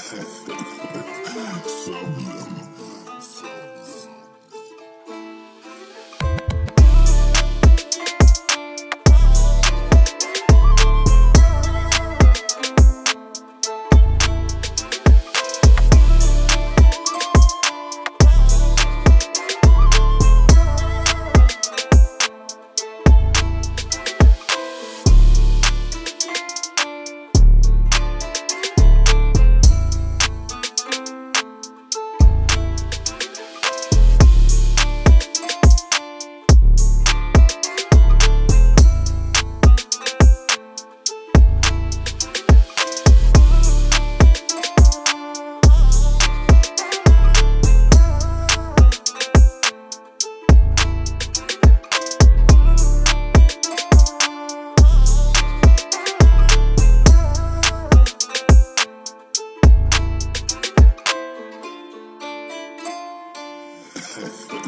Some Sick.